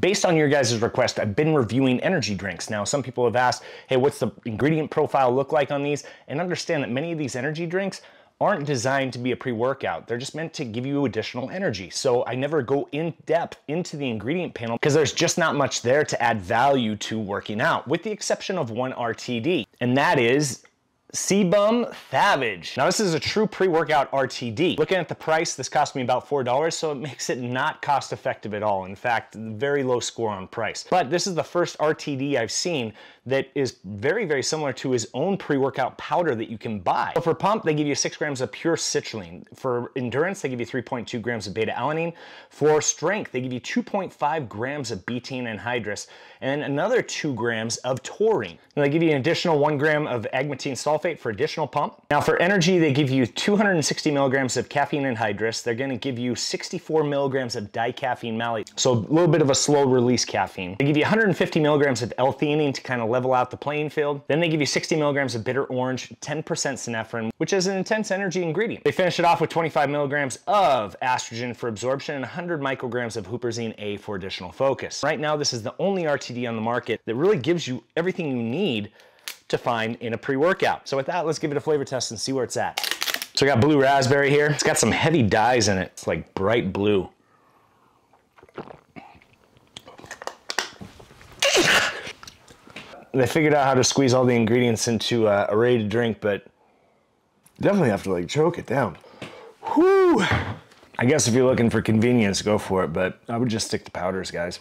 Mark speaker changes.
Speaker 1: based on your guys' request, I've been reviewing energy drinks. Now, some people have asked, hey, what's the ingredient profile look like on these? And understand that many of these energy drinks aren't designed to be a pre-workout. They're just meant to give you additional energy. So I never go in depth into the ingredient panel because there's just not much there to add value to working out, with the exception of one RTD. And that is CBum Thavage. Now this is a true pre-workout RTD. Looking at the price, this cost me about $4, so it makes it not cost effective at all. In fact, very low score on price. But this is the first RTD I've seen that is very, very similar to his own pre-workout powder that you can buy. So for pump, they give you six grams of pure citrulline. For endurance, they give you 3.2 grams of beta-alanine. For strength, they give you 2.5 grams of betaine anhydrous and another two grams of taurine. They give you an additional one gram of agmatine sulfate for additional pump. Now for energy, they give you 260 milligrams of caffeine anhydrous. They're gonna give you 64 milligrams of dicaffeine malate. So a little bit of a slow release caffeine. They give you 150 milligrams of L-theanine to kind of level out the playing field. Then they give you 60 milligrams of bitter orange, 10% synephrine, which is an intense energy ingredient. They finish it off with 25 milligrams of AstraGin for absorption and 100 micrograms of huperzine A for additional focus. Right now, this is the only RTD on the market that really gives you everything you need to find in a pre-workout. So with that, let's give it a flavor test and see where it's at. So I got blue raspberry here. It's got some heavy dyes in it. It's like bright blue. they figured out how to squeeze all the ingredients into uh, a ready to drink, but
Speaker 2: definitely have to like choke it down.
Speaker 1: Whew. I guess if you're looking for convenience, go for it, but I would just stick to powders, guys.